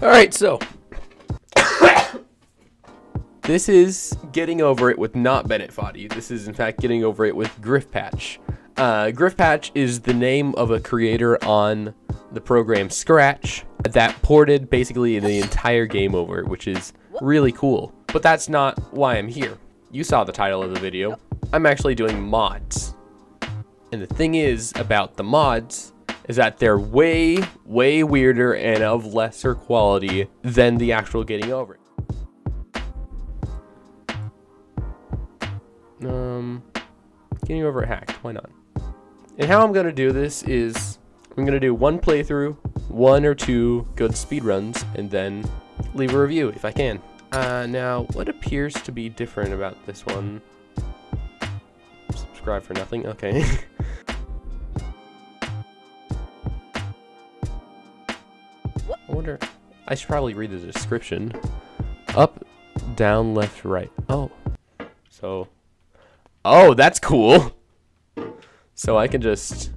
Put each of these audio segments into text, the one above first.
All right, so this is getting over it with not Bennett Foddy. This is in fact getting over it with Griffpatch. Uh, Griffpatch is the name of a creator on the program Scratch that ported basically the entire game over, which is really cool. But that's not why I'm here. You saw the title of the video. I'm actually doing mods. And the thing is about the mods is that they're way, way weirder and of lesser quality than the actual getting over it. Um, getting over it hacked, why not? And how I'm gonna do this is I'm gonna do one playthrough, one or two good speed runs, and then leave a review if I can. Uh, now, what appears to be different about this one? Subscribe for nothing, okay. wonder, I should probably read the description. Up, down, left, right. Oh, so, oh, that's cool. So I can just,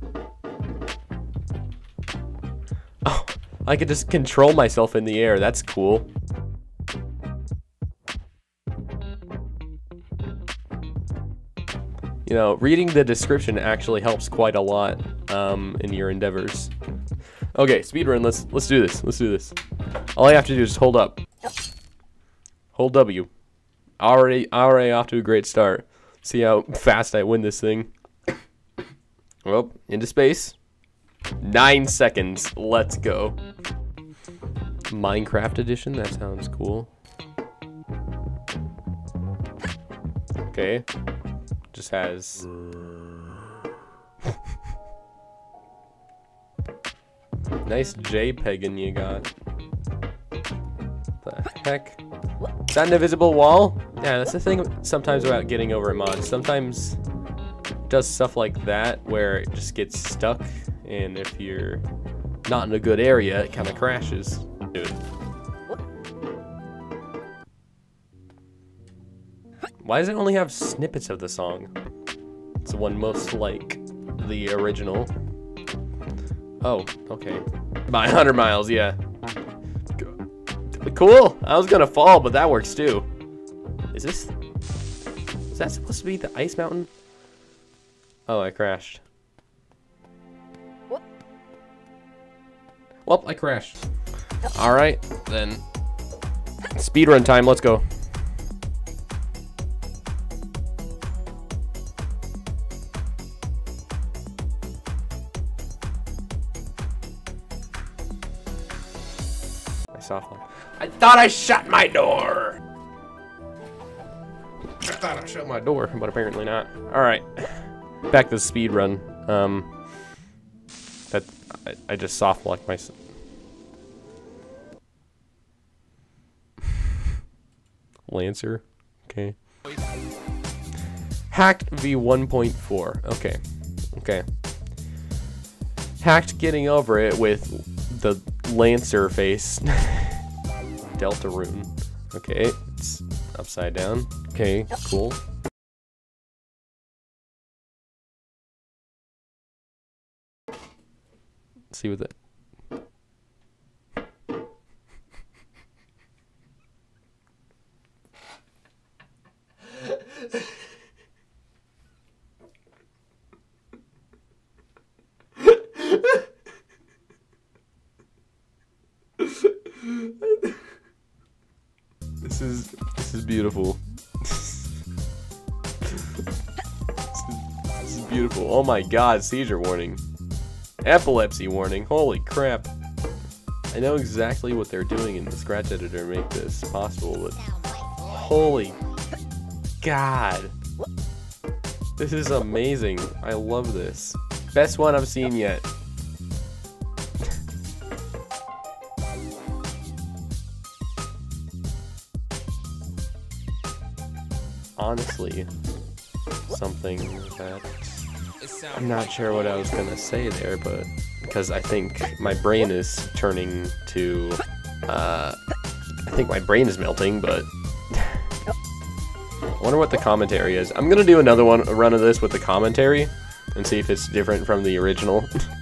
oh, I can just control myself in the air. That's cool. You know, reading the description actually helps quite a lot um, in your endeavors. Okay, speedrun, let's let's do this. Let's do this. All I have to do is hold up. Hold W. Already already off to a great start. See how fast I win this thing. Well, into space. Nine seconds. Let's go. Minecraft edition, that sounds cool. Okay. Just has Nice JPEGing you got. The heck? Is that an invisible wall? Yeah, that's the thing sometimes about getting over a mod. Sometimes it does stuff like that where it just gets stuck, and if you're not in a good area, it kind of crashes. Dude. Why does it only have snippets of the song? It's the one most like the original. Oh, okay. By 100 miles, yeah. Cool. I was gonna fall, but that works too. Is this... Is that supposed to be the ice mountain? Oh, I crashed. What? Well, I crashed. Alright, then. Speedrun time, let's go. Soft. I thought I shut my door! I thought I shut my door, but apparently not. Alright. Back to the speed run. Um, that I, I just soft locked myself. Lancer. Okay. Hacked v1.4. Okay. Okay. Hacked getting over it with the Lancer face. Deltarune. Okay, it's upside down. Okay, cool. see with it. This is this is beautiful. this, is, this is beautiful. Oh my god, seizure warning. Epilepsy warning. Holy crap. I know exactly what they're doing in the scratch editor to make this possible, but holy god. This is amazing. I love this. Best one I've seen yet. Honestly something that I'm not sure what I was gonna say there, but because I think my brain is turning to, uh, I think my brain is melting, but I wonder what the commentary is. I'm gonna do another one, run of this with the commentary, and see if it's different from the original.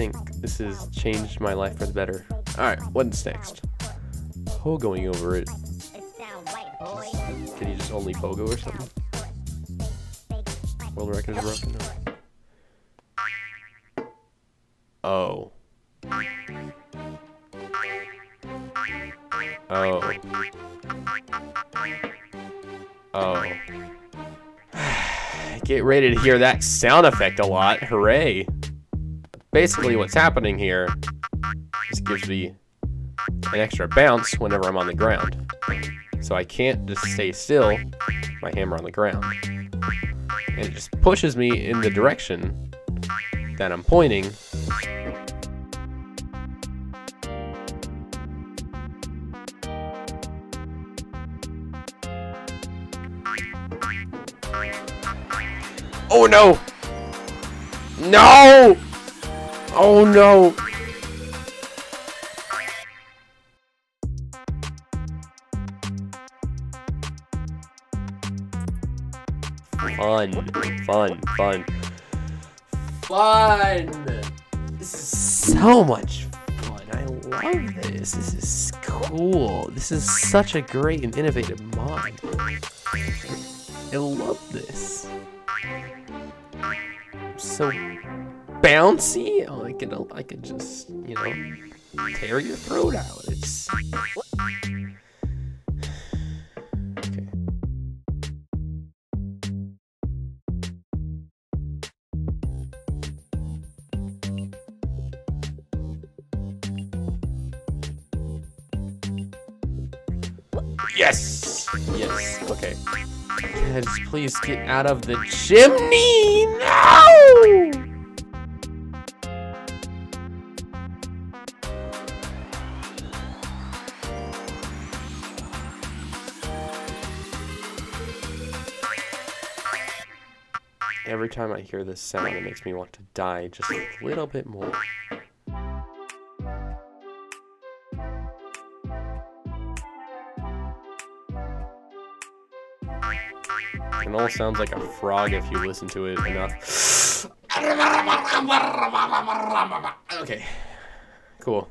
think this has changed my life for the better. Alright, what's next? Pogoing over it. Can you just only pogo or something? World record is broken? No. Oh. Oh. Oh. Get ready to hear that sound effect a lot. Hooray. Basically what's happening here just gives me an extra bounce whenever I'm on the ground. So I can't just stay still, my hammer on the ground. And it just pushes me in the direction that I'm pointing Oh no! No! Oh no! Fun, fun, fun. Fun! This is so much fun. I love this. This is cool. This is such a great and innovative mod. I love this so bouncy. Oh, I could, I could just, you know, tear your throat out. It's. Okay. Yes! Yes, okay. Kids, please get out of the chimney! No! Every time I hear this sound, it makes me want to die just a little bit more. It all sounds like a frog if you listen to it enough. Okay, cool.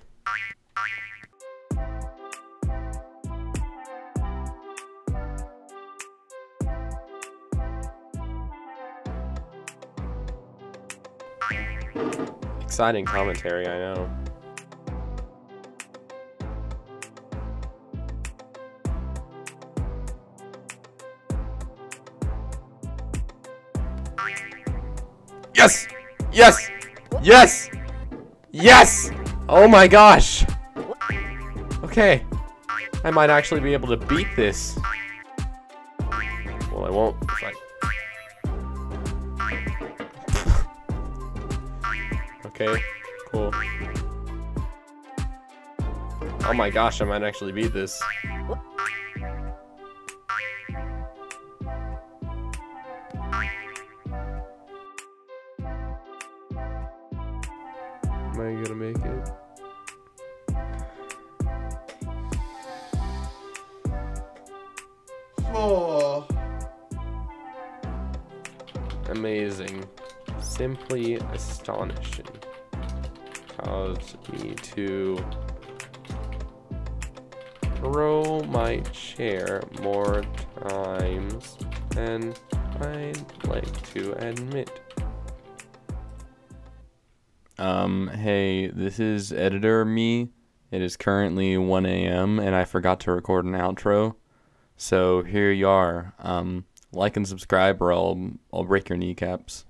Exciting commentary, I know. Yes! Yes! Yes! Yes! Oh my gosh! Okay. I might actually be able to beat this. Well, I won't I... okay, cool. Oh my gosh, I might actually beat this. Am I gonna make it? Oh. Amazing. Simply astonishing. Caused me to throw my chair more times than I'd like to admit. Um, hey, this is editor me. It is currently 1 a.m. and I forgot to record an outro. So here you are. Um, like and subscribe or I'll, I'll break your kneecaps.